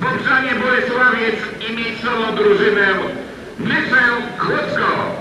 Bobrzanie Bolesławiec i miejscową drużynę Nysę Kłodzko.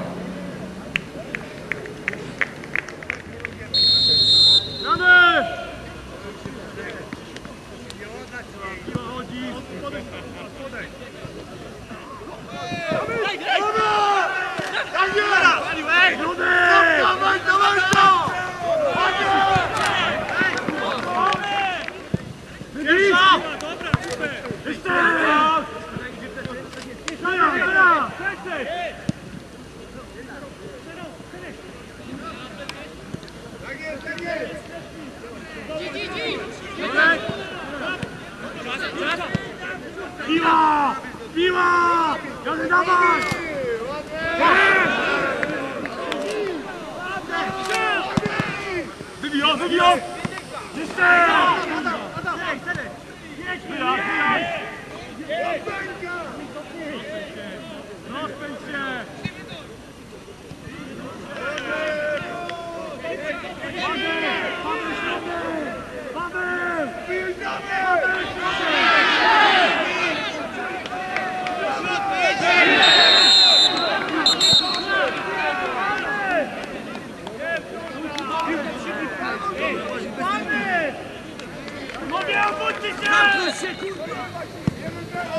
Piła! Piła! Johnny, dawaj! Wybijał, wybijał! Jeszcze! Adam, Adam! Jedź, jedź! Jedź! Jedź!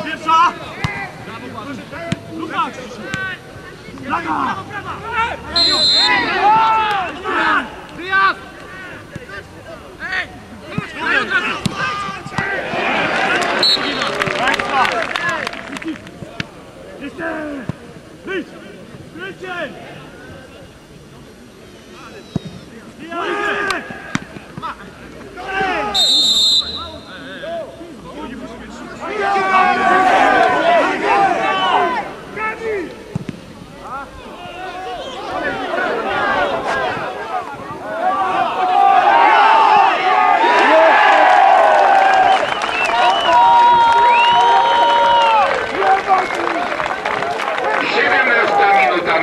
Pierwsza! Laga! Diaz! Hey! Richard! Richard!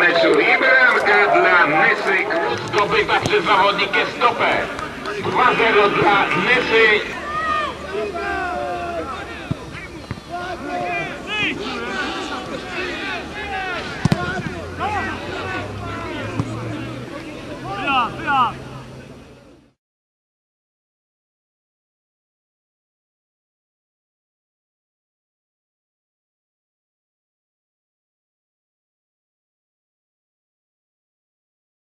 Meczu i bramka dla Nysy zdobyta przez zawodnikę stopę. 2-0 dla Nysy.